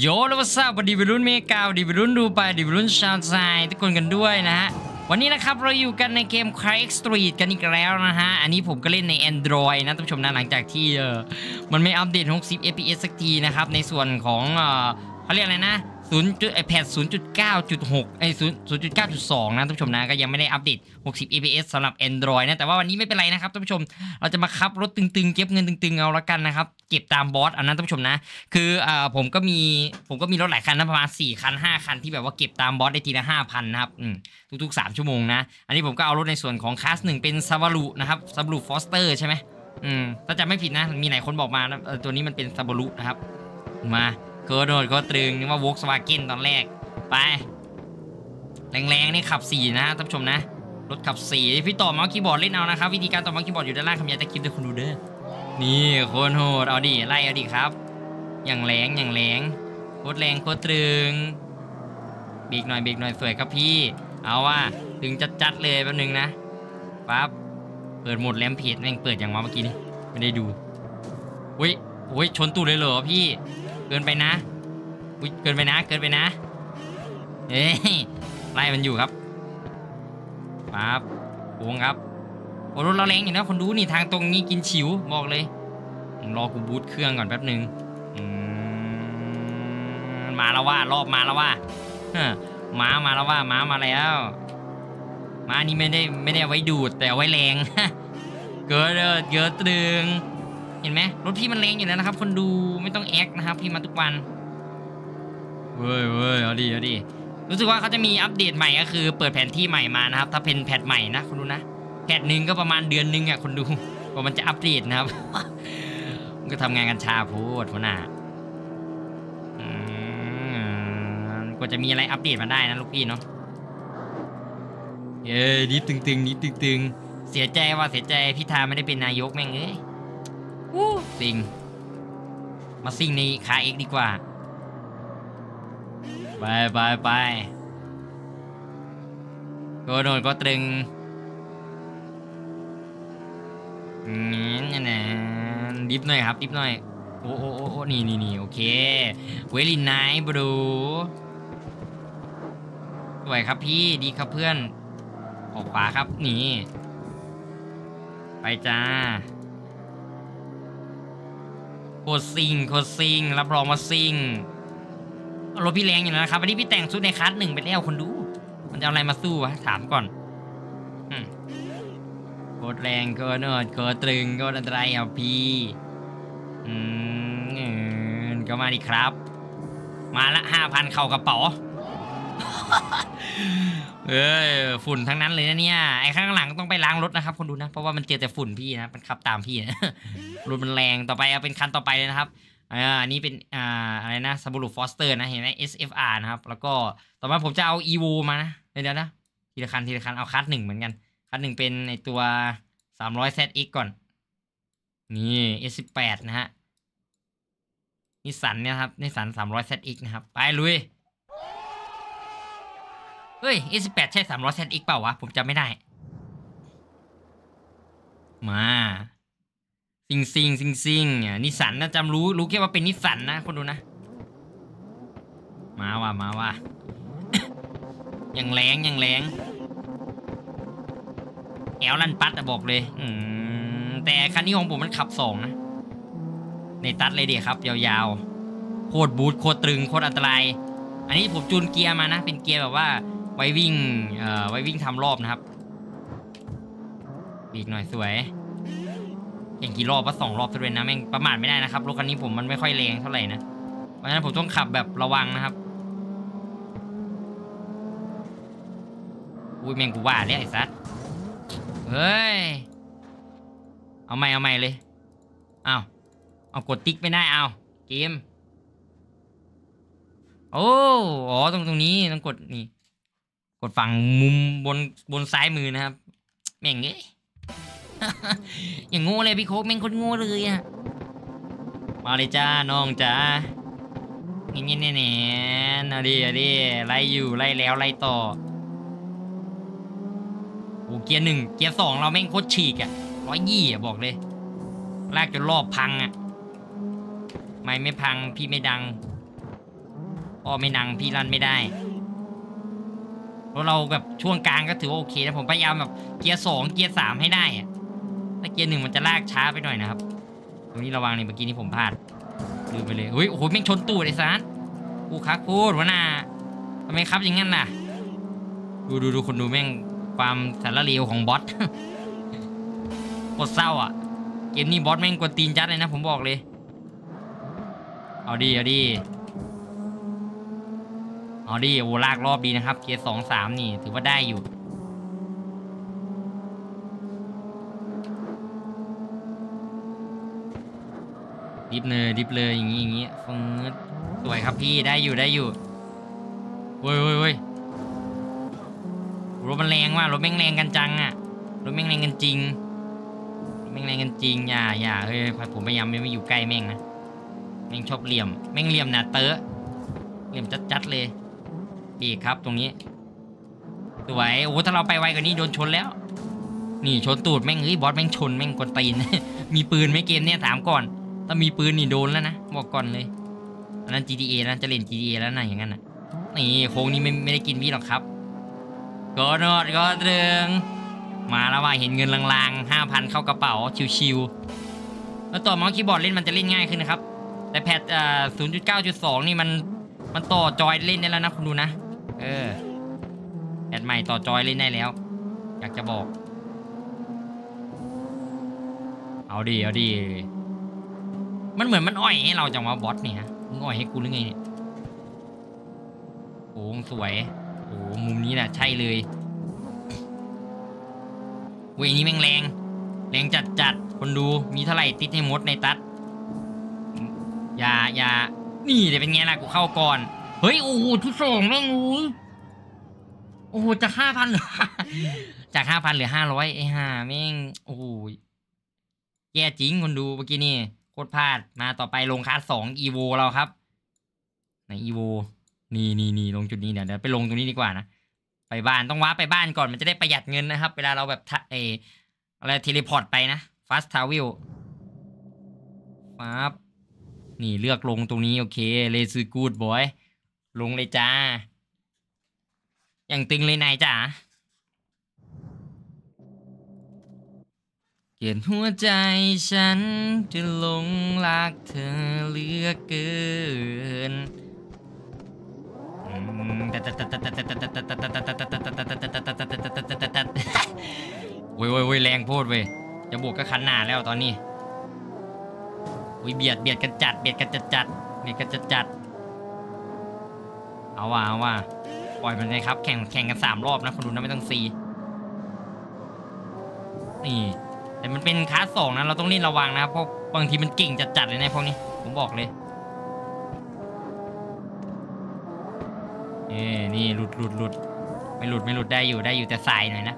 โยแล้วว่าทราบวันดีวิรุ่นเมกาวดีวิรุ่นดูไปดีวิรุ่นชาวไซทุกคนกันด้วยนะฮะ วันนี้นะครับเราอยู่กันในเกม Cry Street กันอีกแล้วนะฮะ อันนี้ผมก็เล่นใน Android นะท่านผู้ชมนะหลังจากที่เออมันไม่อัปเดต 60 fps สักทีนะครับ ในส่วนของเออเขาเรียกอะไรนะ 0จุดไอแพด0.9.6ไอ0 0.9.2นะท่านผู้ชมนะก็ยังไม่ได้อัปเดต60 fps สำหรับ Android นะแต่ว่าวันนี้ไม่เป็นไรนะครับท่านผู้ชม เราจะมาขับรถตึงๆ เก็บเงินตึงๆเอาละกันนะครับเก็บตามบอสเอันนั้นท่านผู้ชมนะ คืออ่าผมก็มีผมก็มีรถหลายคันนะประมาณ4คัน5คันที่แบบว่าเก็บตามบอสได้ทีละ5,000นะครับทุกๆ3ชั่วโมงนะอันนี้ผมก็เอารถในส่วนของคลาสหนึ่งเป็น Subaru นะครับ Subaru Forester ใช่ไหมอืมถ้าจำไม่ผิดนะมีหลายคนบอกมานะตัวนี้มันเป็น Subaru นะครับมา เกิดโดดก็ตรึงนึกว่า Volkswagen ตอนแรก ไป แรงๆนี่ขับ4นะท่านผู้ชมนะ รถขับ4พี่ต่อมาคีย์บอร์ดเล่นเอานะครับ วิธีการต่อมาคีย์บอร์ดอยู่ด้านล่างคำอธิบายใต้คลิปด้วยคุณดูเด้อนี่โคนโหดเอาดิไล่เอาดิครับ อย่างแรงอย่างแรงโคตรแรงโคตรตรึงเบรกหน่อยเบรกหน่อยสวยครับพี่ เอาว่าถึงจัดๆเลยแป๊บนึงนะปั๊บเปิดโหมดแรมเพจแม่งเปิดอย่างวะเมื่อกี้นี่ไม่ได้ดูอุ้ยโอ้ยชนตูดเลยเหรอพี่ เกินไปนะอุ้ยเกินไปนะ เกินไปนะเอ้ยไล่มันอยู่ครับปั๊บโค้งครับโอ้รถเราแรงอยู่นะคนดูนี่ทางตรงนี้กินฉิวบอกเลยรอกูบูตเครื่องก่อนแป๊บหนึ่งมาแล้วว่ารอบมาแล้วว่ามามาแล้วว่ามามาแล้วมานี่ไม่ได้ไม่ได้ไว้ดูดแต่ไว้แรง เกิดเออเกิดตึง เห็นไหมรถพี่มันแรงอยู่แล้วนะครับ คนดูไม่ต้องแอคนะครับ พี่มาทุกวันเว้ยเว้ยเอาดีเอาดีรู้สึกว่าเขาจะมีอัปเดตใหม่ก็คือ เปิดแผนที่ใหม่มานะครับ ถ้าเป็นแพทใหม่นะคนดูนะแพทหนึ่งก็ประมาณเดือนหนึงอะคนดูกว่ามันจะอัปเดตนะครับมันก็ทำงานกันช้าโพดหัวหน้าอืมกว่าจะมีอะไรอัปเดตมาได้นะลูกพี่เนาะเอ้ยนิดตึงๆนิดตึงๆเสียใจว่าเสียใจพิธาไม่ได้เป็นนายกแม่งเอ้ยวู้ ซิง มาซิงในคาเอ็กดีกว่า ไปไปไปก็โดนก็ตรึงนี่นี่นะดิฟหน่อยครับ ดิฟหน่อย โอ้โอ้โอ้นี่นี่นี่โอเค เวลินไนบรูสวยครับพี่ ดีครับเพื่อน ออกขวาครับ นี่ ไปจ้า โคตรซิ่งโคตรซิ่งรับรองว่าซิ่งรถพี่แรงอยู่นะครับ อันนี้พี่แต่งชุดในคัสหนึ่งไปแล้วคนดู มันจะเอาอะไรมาสู้วะ ถามก่อนโคตรแรงโคตรเนิร์ดโคตรตรึงโคตรอันตรายอะพี่อืมเงินก็มาดิครับ มาละห้าพันเข้ากระเป๋า เอ้ยฝุ่นทั้งนั้นเลยนะเนี่ยไอ้ข้างหลังต้องไปล้างรถนะครับคนดูนะเพราะว่ามันเจอแต่ฝุ่นพี่นะมันขับตามพี่นะรถมันแรงต่อไปเอาเป็นคันต่อไปเลยนะครับอันนี้เป็นอ่าอะไรนะ Subaru Forester นะเห็นไหม SFR นะครับ แล้วก็ต่อมาผมจะเอา EVO มานะเดี๋ยวนะทีละคันทีละคันเอาคัสหนึ่งเหมือนกัน คัสหนึ่งเป็นในตัว300 ZX ก่อน นี่ S18 นะฮะนิสันเนี่ยครับนิสสัน300 ZX นะครับ ไปลุย เฮ้ย S18 ใช่300 ZX เปล่าวะ ผมจำไม่ได้ มาซิงซิงซิงซิงอะนิสันนะจำรู้ รู้แค่ว่าเป็นนิสสันนะ คนดูนะ มาว่ะมาว่ะยังแรงยังแรงแอลลันปัดอะบอกเลย อืมแต่คันนี้ของผมมันขับสองนะ ในตัดเลยเดียครับ ยาวๆ โคตรบูทโคตรตรึง โคตรอันตราย อันนี้ผมจูนเกียร์มานะ เป็นเกียร์แบบว่า ไว้วิ่งเอ่อไว้วิ่งทำรอบนะครับบีกหน่อยสวยอย่างกี่รอบว่าสองรอบตัวเองนะแม่งประมาทไม่ได้นะครับรถคันนี้ผมมันไม่ค่อยแรงเท่าไหร่นะเพราะฉะนั้นผมต้องขับแบบระวังนะครับอุ้ยแม่งกูว่าแล้วไอ้สัสเฮ้ยเอาใหม่เอาใหม่เลยเอาเอากดติ๊กไม่ได้เอาเกมโอ้อ๋อตรงตรงนี้ต้องกดนี่ กดฝั่งมุมบนบนซ้ายมือนะครับแม่งเอ้ยอย่างโง่เลยพี่โคกแม่งคนโง่เลยอะมาเลยจ้าน้องจ้าเงี้ยๆแน่ๆเอาดิเอาดิไล่อยู่ไล่แล้วไล่ต่อโอ้เกียร์หนึ่งเกียร์สองเราแม่งโคตรฉีกอะร้อยยี่อะบอกเลยลากจนรอบพังอะไม่ไม่พังพี่ไม่ดังพ่อไม่นังพี่รันไม่ได้ ราะเราแบบช่วงกลางก็ถือว่าโอเคนะผมพยายามแบบเกียร์สองเกียร์สามให้ได้อะถ้าเกียร์หนึ่งมันจะลากช้าไปหน่อยนะครับ ตรงนี้ระวังเลยเมื่อกี้นี้ผมพลาดลืมไปเลยเฮ้ยโอ้โหแม่งชนตูดไอ้ซานกูคักพูดวะน่าทำไมครับอย่างงั้นล่ะ ดูดูดูคนดูแม่งความสารเลวของบอสโคตรเศร้าอะ เกมนี้บอสแม่งกวนตีนจัดเลยนะผมบอกเลย เอาดีเอาดี เอาดีโอ้ลากรอบดีนะครับ เกียร์สองสามนี่ถือว่าได้อยู่ drift เลย drift เลยอย่างงี้อย่างงี้ฟงสวยครับพี่ได้อยู่ได้อยู่เว้ยเว้ยเว้ยรถมันแรงว่ะรถแม่งแรงกันจังอะรถแม่งแรงกันจริงรถแม่งแรงกันจริงอย่าอย่าเฮ้ยผมพยายามไม่อยู่ใกล้แม่งนะแม่งชอบเหลี่ยม แม่งเหลี่ยมหนาเตอะเหลี่ยมจัดๆเลย ดีครับตรงนี้ สวย โอ้โหถ้าเราไปไวกว่านี้โดนชนแล้ว นี่ชนตูดแม่งเฮ้ยบอสแม่งชนแม่งกวนตีน มีปืนไหมเกมเนี้ยถามก่อน ถ้ามีปืนนี่โดนแล้วนะบอกก่อนเลย อันนั้น GTA นะจะเล่น GTA แล้วนะอย่างนั้นนะนี่โค้งนี้ไม่ไม่ได้กินพี่หรอกครับก็นอดก็เรืองมาแล้วว่าเห็นเงินลางๆห้าพันเข้ากระเป๋าชิวๆแล้วต่อเมาส์คีย์บอร์ดเล่นมันจะเล่นง่ายขึ้นนะครับ แต่แพทอ่า0.9.2นี่มันมันต่อจอยเล่นได้แล้วนะคุณดูนะ เออแพทใหม่ต่อจอยเล่นได้แล้ว อยากจะบอก เอาดีเอาดีมันเหมือนมันอ่อยให้เราจังวะบอสเนี่ยฮะมึงอ่อยให้กูหรือไงเนี่ยโอ้สวยโอ้มุมนี้แหละใช่เลยเวนี้แม่งแรง แรงจัดจัดคนดูมีเท่าไหร่ติดให้มดในตัด อย่าอย่านี่เดี๋ยวเป็นไงล่ะกูเข้าก่อน เฮ้ย โอ้โหที่สองแม่งงูโอ้โหจากห้าพันเหลือจากห้าพันเหลือห้าร้อยไอ้ห่าแม่งโอ้โหแย่จริงคนดูเมื่อกี้นี่โคตรพลาดมาต่อไปลงคลาสสอง EVO เราครับไหน EVO นี่นี่นี่ลงจุดนี้เดี๋ยวเดี๋ยวไปลงตรงนี้ดีกว่านะไปบ้านต้องว้าไปบ้านก่อนมันจะได้ประหยัดเงินนะครับ เวลาเราแบบทะเอออะไร teleport ไปนะ fast travel ปั๊บนี่เลือกลงตรงนี้ โอเคเลซ y กูดบอย ลงเลยจ้า อย่างตึงเลยนายจ๋าเขียนหัวใจฉันจะหลงรักเธอเหลือเกินโว้ยโว้ยโวยแรงโพดเว้ยจะบวกก็คันหนาแล้วตอนนี้อุ้ยเบียดเบียดกันจัดเบียดกันจัดจัดเบียดกันจัดจัด เอาว่ะเอาว่ะปล่อยมันเลยครับ แข่งแข่งกันสามรอบนะคนดูนะไม่ต้องซีนี่แต่มันเป็นคลาสสองนะเราต้องเล่นระวังนะครับเพราะบางทีมันเก่งจัดจัดเลยนะพวกนี้ผมบอกเลยเอ้นี่หลุดหลุดหลุดไม่หลุดไม่หลุดได้อยู่ได้อยู่แต่สายหน่อยนะ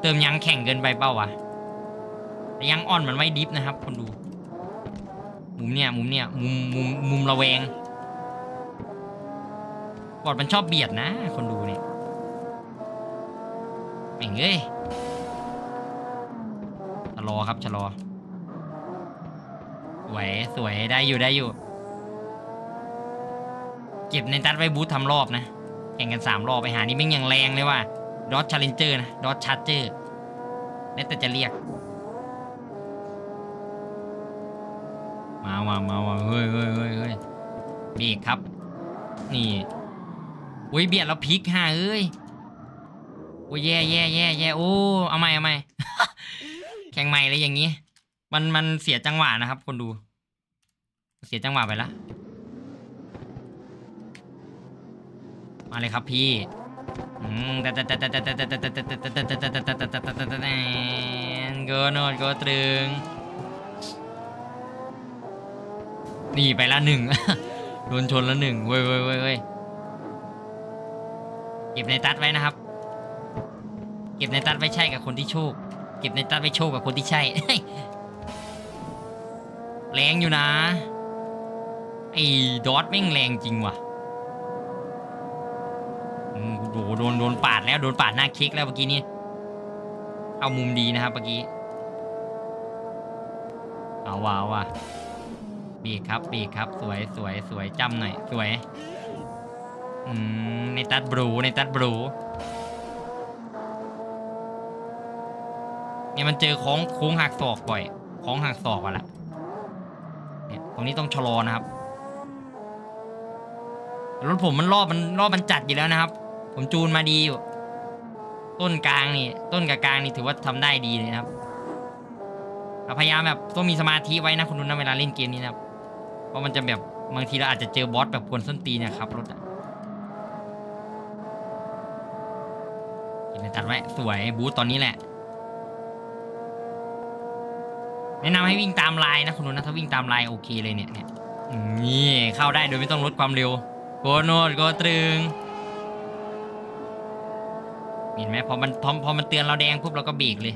เติมยังแข่งเกินไปเปล่าวะแต่ยังอ่อนมันไม่ดิฟนะครับ คนดู มุมเนี่ยมุมเนี่ยมุมมุมมุมระแวง บอดมันชอบเบียดนะ คนดูเนี่ยแม่งเอ้ยชะลอครับชะลอสวยสวยได้อยู่ได้อยู่ เก็บในตัดไว้บูธทำรอบนะ แข่งกันสามรอบไปหานี่แม่งยังแรงเลยว่ะดอ g ชาเลนเจอร์นะดอ g ชาร์เจอร์แล้วแต่จะเรียกมามามามาเฮ้ยเฮ้ยเฮ้ยเฮ้ยเบรกครับ นี่ อุ้ยเบียดแล้วพลิกห่าเอ้ยโอ้ยแย่แย่แย่แย่โอ้เอาใหม่เอาใหม่แข่งใหม่เลยอย่างนี้ มันมันเสียจังหวะนะครับ คนดู เสียจังหวะไปละมาเลยครับพี่อืมแต่แต่แต่แต่แต่แต่แต่แต่แต่แต่แต่แต่แต่แต่แต่แต่แต่แต่ก็นอนก็ตรึงนี่ไปละหนึ่งโดนชนละหนึ่งเว้ยเว้ยเว้ย เก็บในตัดไว้นะครับ เก็บในตัดไว้ใช่กับคนที่โชค เก็บในตัดไว้โชคกับคนที่ใช่แรงอยู่นะไอ้ดอทแม่งแรงจริงว่ะโดโดนโดนปาดแล้วโดนปาดหน้าเค้กแล้วเมื่อกี้นี้ เอามุมดีนะครับเมื่อกี้ เอาว่ะเอาว่ะบบีกครับบีกครับ สวยสวยสวยจำหน่อยสวย อืมในตัดบรูในตัดบรูเนี่ยมันเจอโค้งโค้งหักศอกบ่อยโค้งหักศอกว่ะละเนี่ยตรงนี้ต้องชะลอนะครับรถผมมันรอบมันรอบมันจัดอยู่แล้วนะครับ ผมจูนมาดีอยู่ ต้นกลางนี่ ต้นกับกลางนี่ถือว่าทำได้ดีเลยนะครับพยายามแบบต้องมีสมาธิไว้นะคุณนุ่นนะเวลาเล่นเกมนี้นะครับ เพราะมันจะแบบบางทีเราอาจจะเจอบอสแบบกวนส้นตีนเนะครับรถอะกินเลย ตัดไว้สวยบูธตอนนี้แหละ แนะนำให้วิ่งตามลายนะคุณนุนนะถ้าวิ่งตามลายโอเคเลยเนี่ยเนี่ยนี่เข้าได้โดยไม่ต้องลดความเร็วโกโนดโกตรึงเห็นไหมพอมันพอพอมันเตือนเราแดงปุ๊บเราก็บรกเลย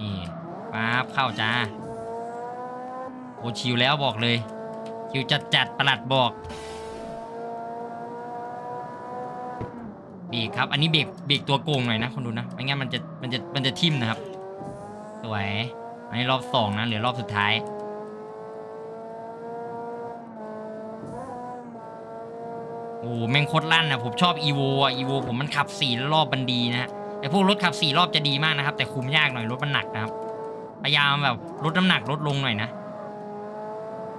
นี่ป๊าบเข้าจ้าโอชิวแล้วบอกเลยชิวจัดจัดประหลัดบอกเบรก ครับ อันนี้เบรกเบรกตัวโกงหน่อยนะคนดูนะไม่งั้นมันจะมันจะมันจะทิ่มนะครับ สวย อันนี้รอบสองนะเหลือรอบสุดท้ายโอ้แม่งโคตรลั่นนะผมชอบอีโวอะอีโวผมมันขับสี่รอบมันดีนะฮะไอพวกรถขับสี่รอบจะดีมากนะครับ แต่คุมยากหน่อยรถมันหนักนะครับพยายามแบบลดน้ำหนักลดลงหน่อยนะ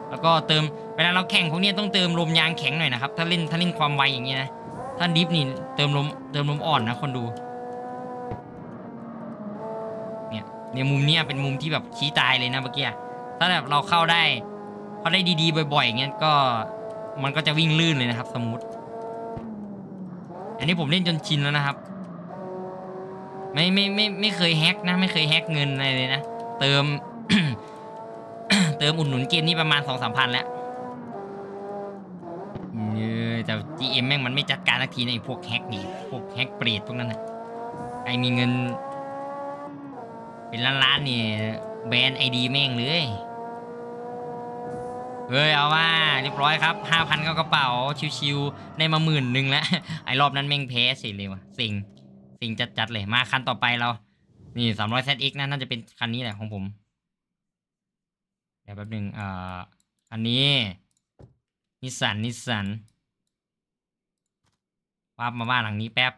แล้วก็เติมเวลาเราแข่งพวกนี้ต้องเติมลมยางแข็งหน่อยนะครับ ถ้าเล่นถ้าเล่นความไวอย่างเงี้ยนะ ถ้า drift นี่เติมลมเติมลมอ่อนนะคนดู เนี่ยเนี่ยมุมเนี้ยเป็นมุมที่แบบชี้ตายเลยนะเมื่อกี้ถ้าแบบเราเข้าได้เข้าได้ดีๆบ่อยๆอย่างเงี้ยก็มันก็จะวิ่งลื่นเลยนะครับ smooth อันนี้ผมเล่นจนชินแล้วนะครับ ไม่ไม่ไม่ไม่เคยแฮกนะ ไม่เคยแฮกเงินอะไรเลยนะ เติม เติมอุดหนุนเกมนี้ประมาณสองสามพันแล้ว แต่ GM แม่งมันไม่จัดการสักทีในพวกแฮกนี่พวกแฮกเปรตพวกนั้นนะใครมีเงิน เป็นล้านๆนี่แบนไอดีแม่งเลยเฮ้ยเอาว่าเรียบร้อยครับห้าพันก็กระเป๋าชิวๆได้มาหมื่นหนึ่งแล้วไอรอบนั้นแม่งแพ้สิเลยวะสิงสิงจัดๆเลยมาคันต่อไปเรานี่สามร้อย ZX นะน่าจะเป็นคันนี้แหละของผม เดี๋ยวแป๊บหนึ่งอ่าอันนี้นิสสันนิสสัน วาบมาบ้านหลังนี้แป๊บ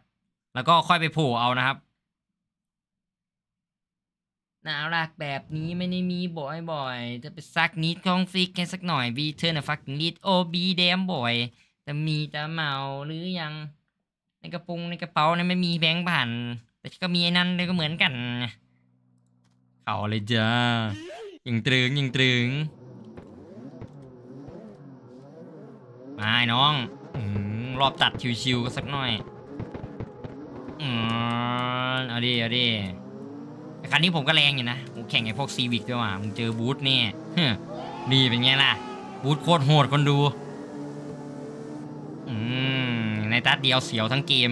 แล้วก็ค่อยไปโผล่เอานะครับน่ารักแบบนี้ไม่ได้มีบ่อยๆ จะไปซักนิดของฟิกแค่สักหน่อยบีเทอร์นะฟักนิดโอบีแดมบ่อยจะมีจะเมาหรือยัง ในกระปุงในกระเป๋าเนี่ยไม่มีแบงค์ผ่าน แต่ก็มีไอ้นั่นเลยก็เหมือนกันเขาเลยจ้ายิงตรึงยิงตรึงมาไอ้น้องอม รอบตัดชิวๆก็สักหน่อยอืมเอาดิเอาดิคันนี้ผมก็แรงอยู่นะผมแข่งไอ้พวกซีวิกด้วยว่ะมึงเจอบูธเนี่ยเฮ้อนี่เป็นไงล่ะ บูธโคตรโหดคนดูอืมในตัดเดียวเสียวทั้งเกม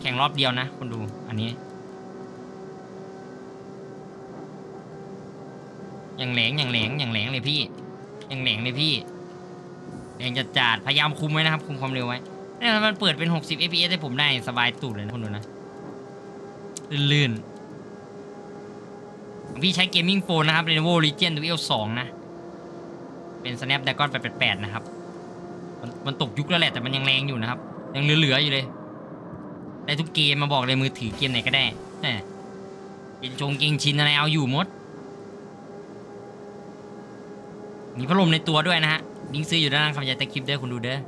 แข่งรอบเดียวนะ คนดูอันนี้ อย่างแหลงอย่างแหลงอย่างแหลงเลยพี่อย่างแหลงเลยพี่ แรงจัดจัดพยายามคุมไว้นะครับ คุมความเร็วไว้นี่มันเปิดเป็น 60 fps ให้ผมได้สบายตูดเลยนะคนดูนะ ลื่นๆพี่ใช้ gaming phone นะครับ Lenovo Legion Duel 2 นะ เป็น Snapdragon 888 นะครับ มันมันตกยุคแล้วแหละ แต่มันยังแรงอยู่นะครับ ยังเหลือๆอยู่เลย ได้ทุกเกมมาบอกเลยมือถือเกมไหนก็ได้แหมเกนชงเกนชินอะไรเอาอยู่หมดมีพัดลมในตัวด้วยนะฮะ ลิงก์ซื้ออยู่ด้านล่างคำบรรยายใต้คลิปเด้อคุณดูเด้อ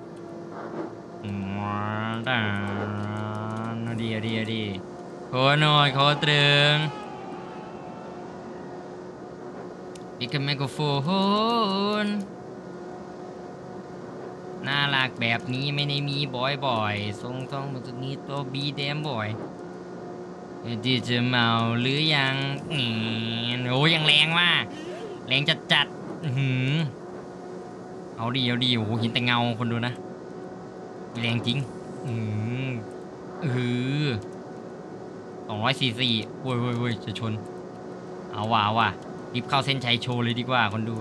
อืมแต่าดีดีดีโคโนอยโคตรึงปิกไมโครโฟนน่ารักแบบนี้ไม่ได้มีบ่อยๆทรงทองมันจะนี้ตัวบีแดมบ่อยดีจะเมาหรือยังโอ้ยังแรงว่ะแรงจัดจัดหือ เอาดีเอาดีโอ้โหเห็นแต่เงาคนดูนะแรงจริง อืมเออสองร้อยสี่สี่โว้ยโว้ยโว้ยจะชน เอาว่ะเอาว่ะรีบเข้าเส้นชัยโชว์เลยดีกว่าคนดู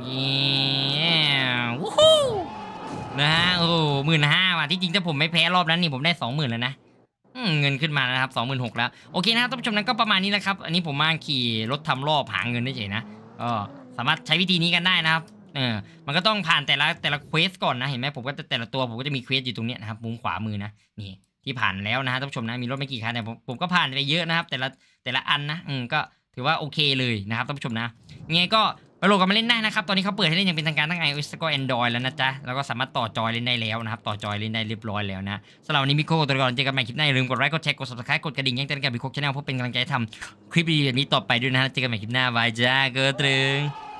เงี้ยวู้ฮู้นะฮะโอ้หมื่นห้าว่ะที่จริงถ้าผมไม่แพ้รอบนั้นนี่ผมได้สองหมื่นแล้วนะเงินขึ้นมาแล้วนะครับสองหมื่นหกแล้ว โอเคนะครับท่านผู้ชมนั้นก็ประมาณนี้นะครับ อันนี้ผมมาขี่รถทำรอบหาเงินได้เฉยนะก็สามารถใช้วิธีนี้กันได้นะครับ เออมันก็ต้องผ่านแต่ละแต่ละ quest ก่อนนะเห็นไหมผมก็จะแต่ละตัวผมก็จะมี quest อยู่ตรงเนี้ยนะครับมุมขวามือนะนี่ที่ผ่านแล้วนะฮะท่านผู้ชมนะมีรถไม่กี่คันแต่ผมผมก็ผ่านไปเยอะนะครับ แต่ละแต่ละอันนะอืมก็ถือว่าโอเคเลยนะครับท่านผู้ชมนะยังไงก็ไปโหลดกันมาเล่นได้นะครับ ตอนนี้เขาเปิดให้เล่นอย่างเป็นทางการทั้ง iOS แล้วก็ Android แล้วนะจ๊ะ แล้วก็สามารถต่อจอยเล่นได้แล้วนะครับ ต่อจอยเล่นได้เรียบร้อยแล้วนะสำหรับวันนี้บิโก้ขอตัวก่อนเจอกันใหม่คลิปหน้าอย่าลืมกดไลค์กดแชร์กด subscribe กดกระดิ่งแจ้งเตือนกันบิโก้ channel เพื่อเป็นกำลังใจทำคลิปดีๆแบบนี้ต่อไปด้วยนะฮะเจอกันใหม่คลิปหน้าบายจ้าเกิดตรึง